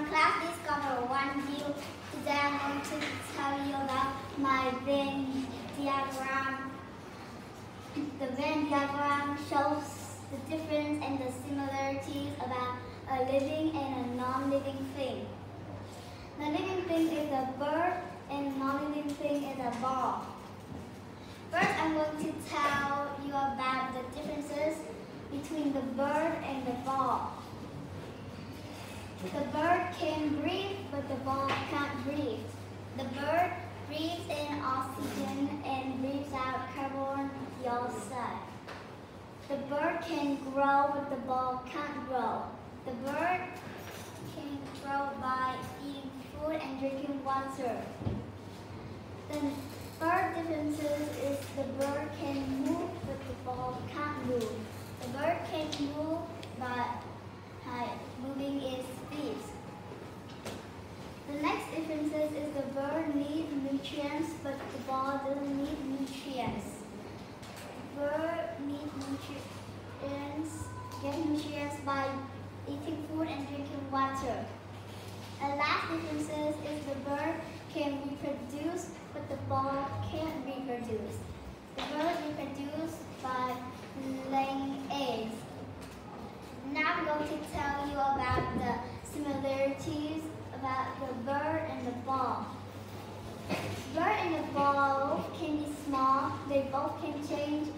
from class Discover One U. Today I'm going to tell you about my Venn diagram. The Venn diagram shows the difference and the similarities about a living and a non-living thing. The living thing is a bird and non-living thing is a ball. First, I'm going to tell you about the differences between the bird and the ball. The bird can breathe, but the ball can't breathe. The bird breathes in oxygen and breathes out carbon dioxide. The bird can grow, but the ball can't grow. The bird can grow by eating food and drinking water. The third differences is the bird can move, but the ball can't move. The bird can move by differences is the bird needs nutrients, but the ball doesn't need nutrients. Bird needs nutrients, get nutrients by eating food and drinking water. The last differences is the bird can reproduce, but the ball can't reproduce. The bird reproduces by laying eggs. Now I'm going to tell you about the similarities about the bird and the ball. Bird and the ball can be both can change,